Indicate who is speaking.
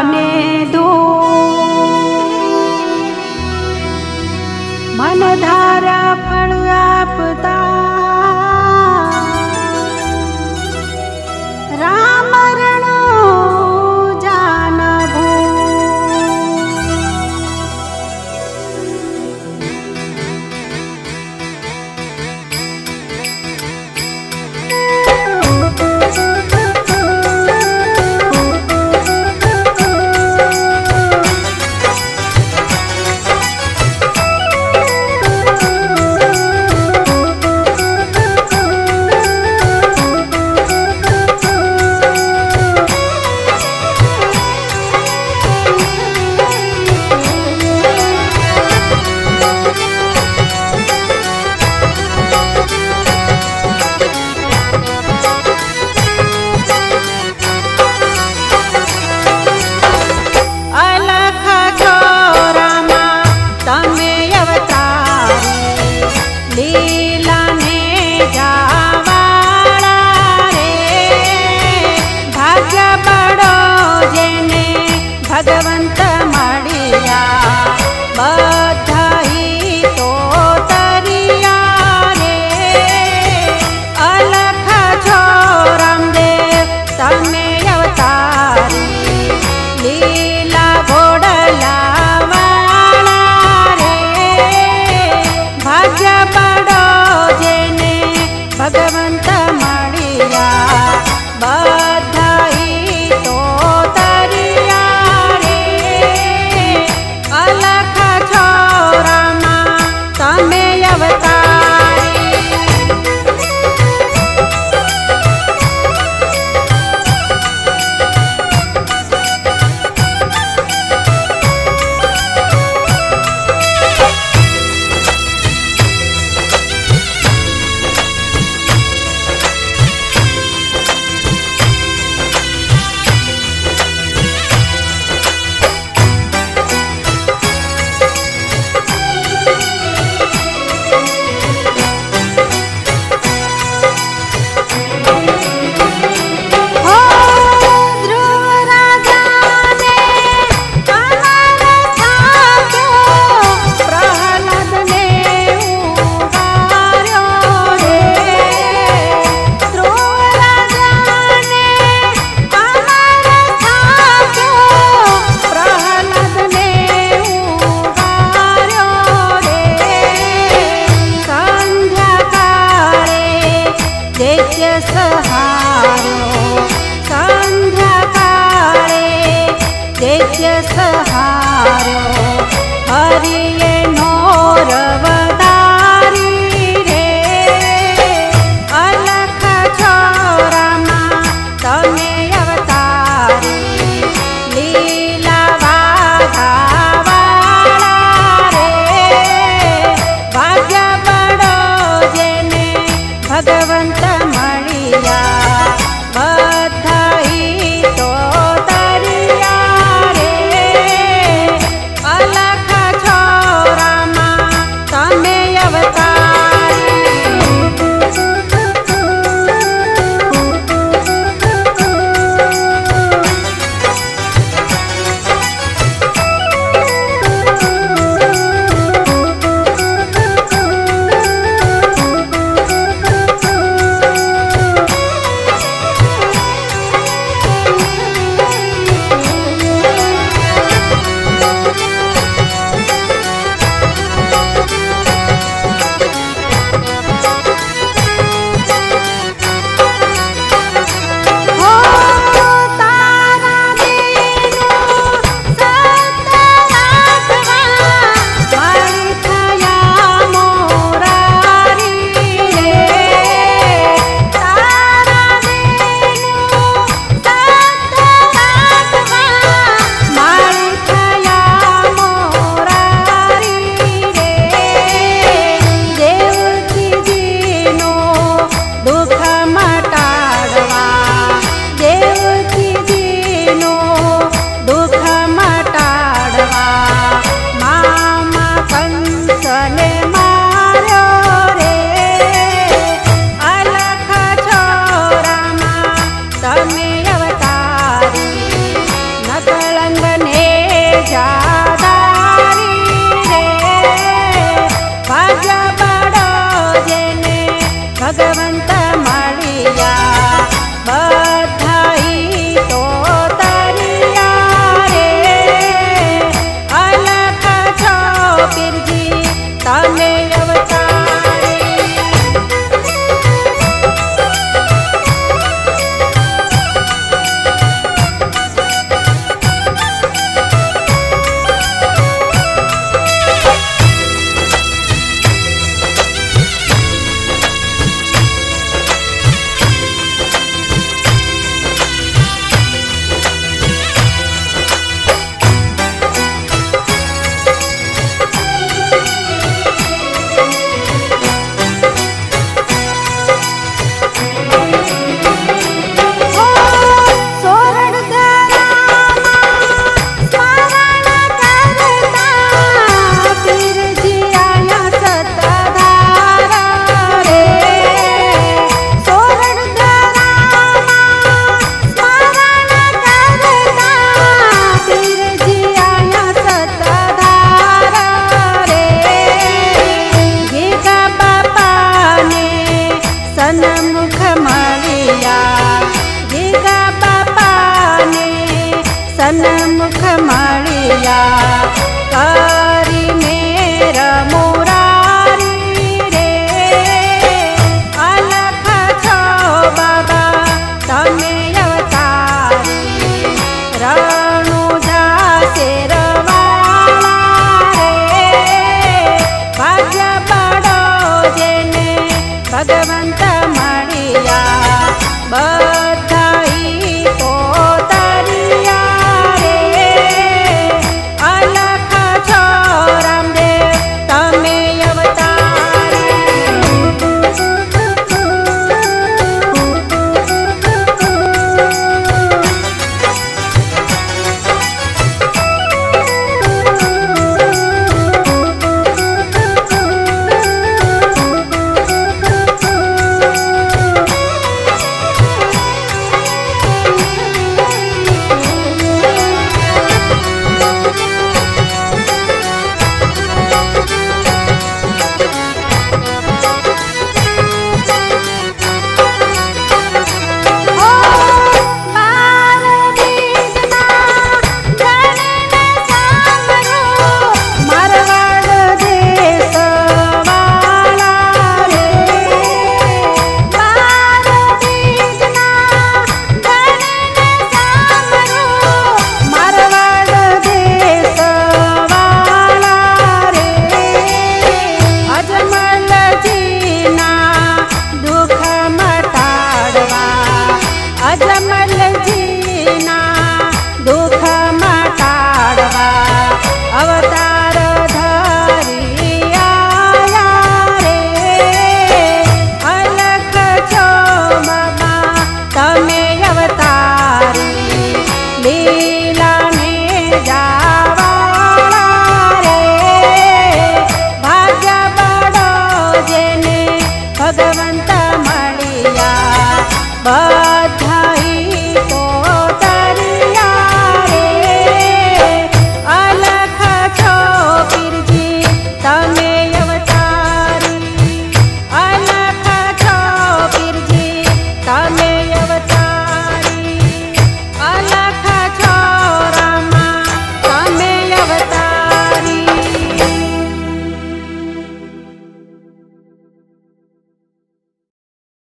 Speaker 1: জানে Leave. यश सनमुख मणिया।